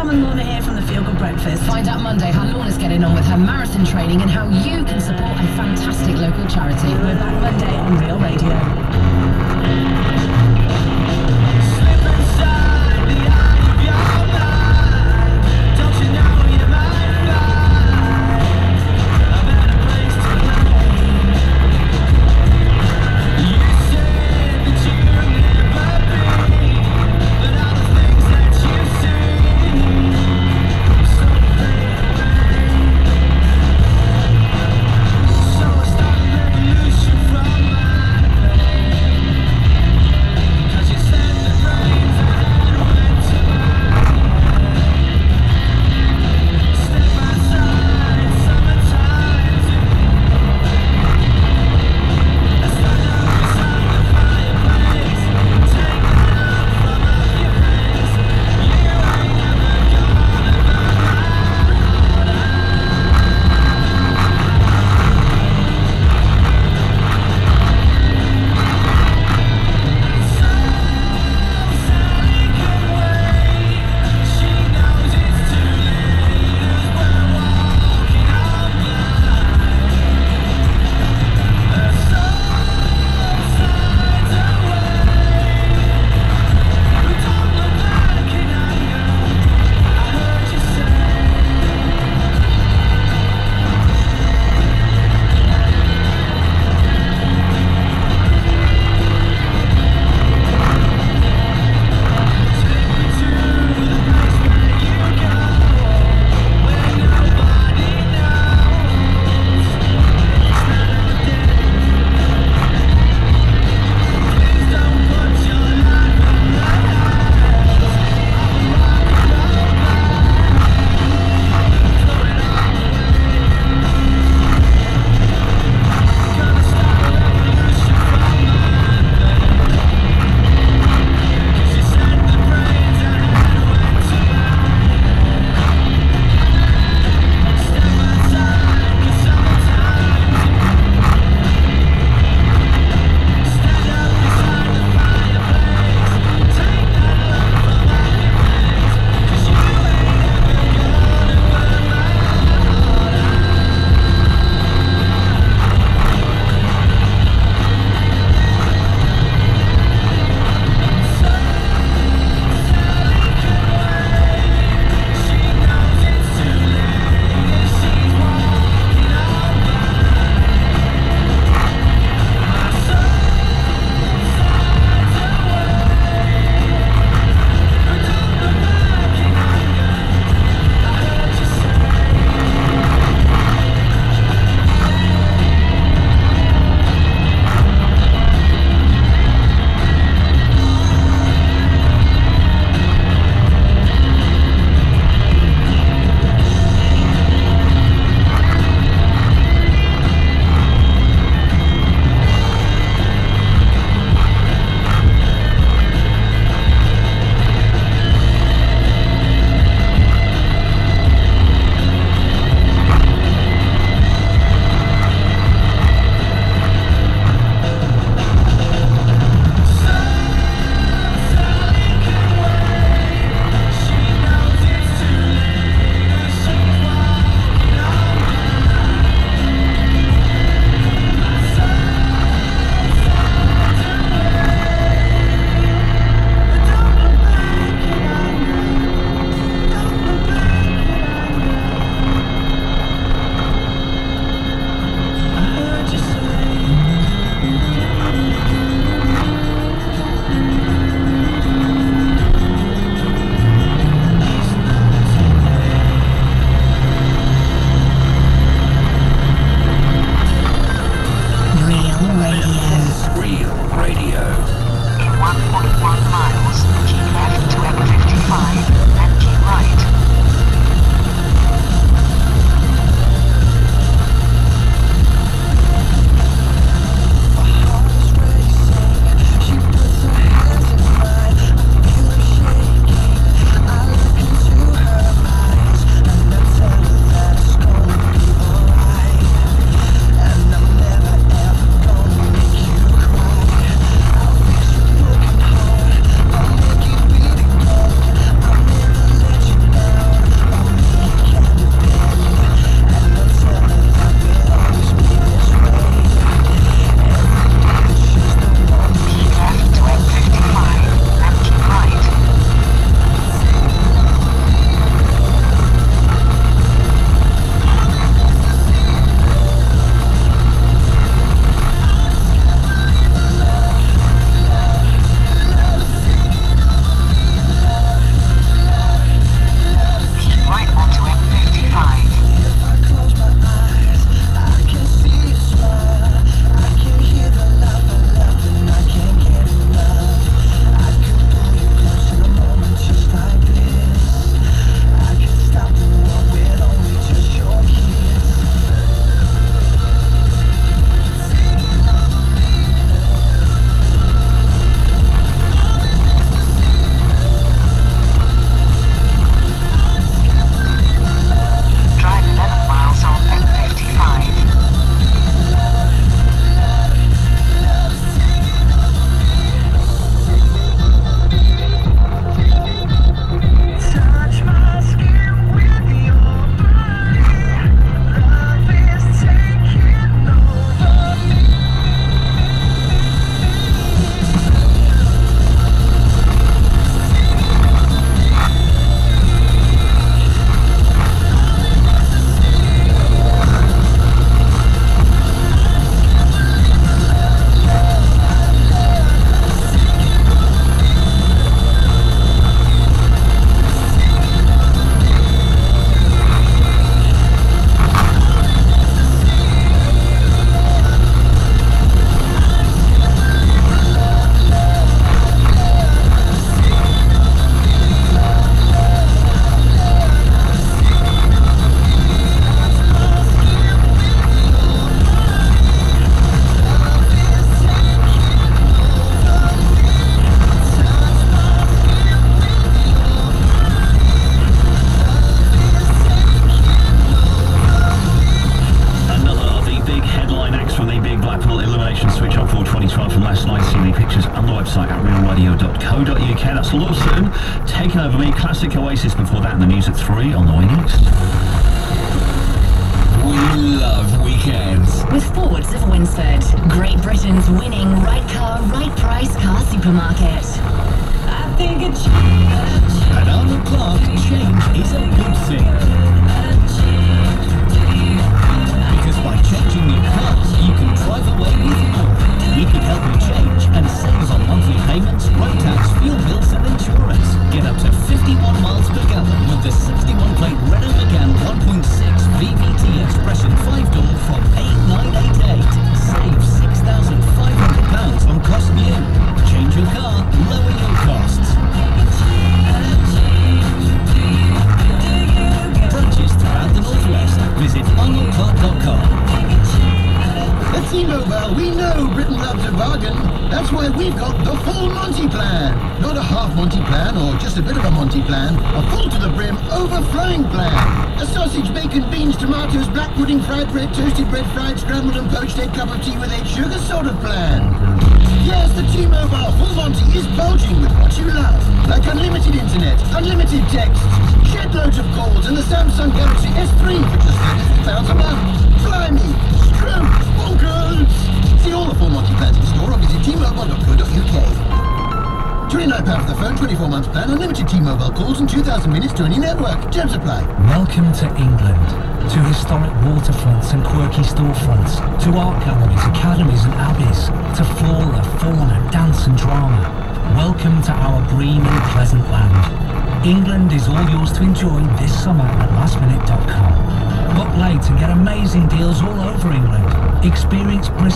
Simon Lorna here from the Feel Good Breakfast. Find out Monday how Lorna's getting on with her marathon training and how you can support a fantastic local charity. We're back Monday on Real Radio. That's Lawson taking over me. Classic Oasis before that, and the news at 3 on the way next. We love weekends. With Fords of Winsford, Great Britain's winning right car, right price car supermarket. I think it's At Arnold Clark, change is a good thing. Full Monty plan. Not a half Monty plan or just a bit of a Monty plan. A full to the brim, overflowing plan. A sausage, bacon, beans, tomatoes, black pudding, fried bread, toasted bread, fried, scrambled and poached egg, cup of tea with eight sugar sort of plan. Yes, the T-Mobile full Monty is bulging with what you love. Like unlimited internet, unlimited texts, shed loads of calls, and the Samsung Galaxy S3 for just £33 a month. Blimey, screw, bonkers! See all the full Monty plans in store or visit tmobile.co.uk. £29 for the phone, 24 months plan, unlimited T-Mobile calls and 2,000 minutes to any network. Terms apply. Welcome to England. To historic waterfronts and quirky storefronts. To art galleries, academies and abbeys. To flora, fauna, dance and drama. Welcome to our green and pleasant land. England is all yours to enjoy this summer at lastminute.com. Book late and get amazing deals all over England. Experience Bristol